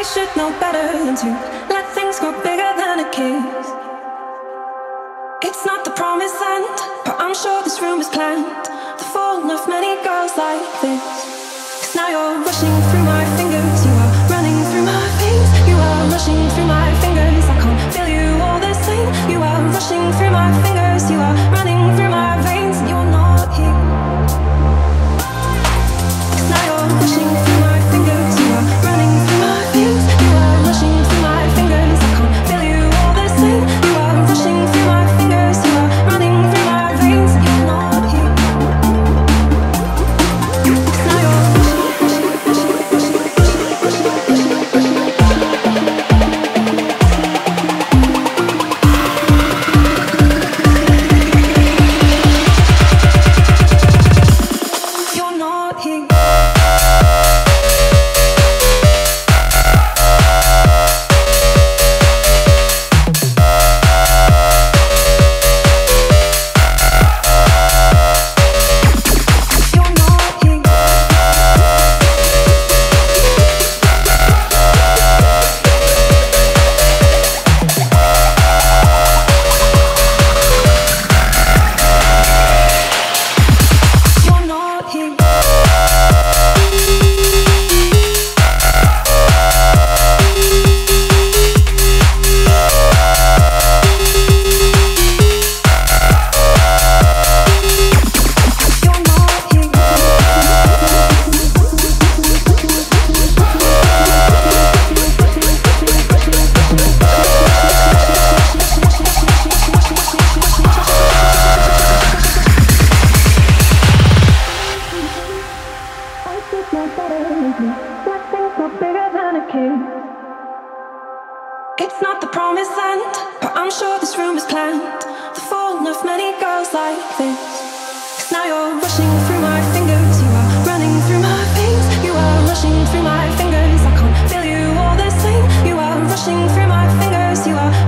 I should know better than to let things go bigger than a kiss. It's not the promised land, but I'm sure this room is planned. The fall of many girls like this. Cause now you're rushing. It's not the promised land, but I'm sure this room is planned. The fall of many girls like this. Cause now you're rushing through my fingers, you are running through my veins, you are rushing through my fingers. I can't feel you all the same. You are rushing through my fingers, you are.